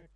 it.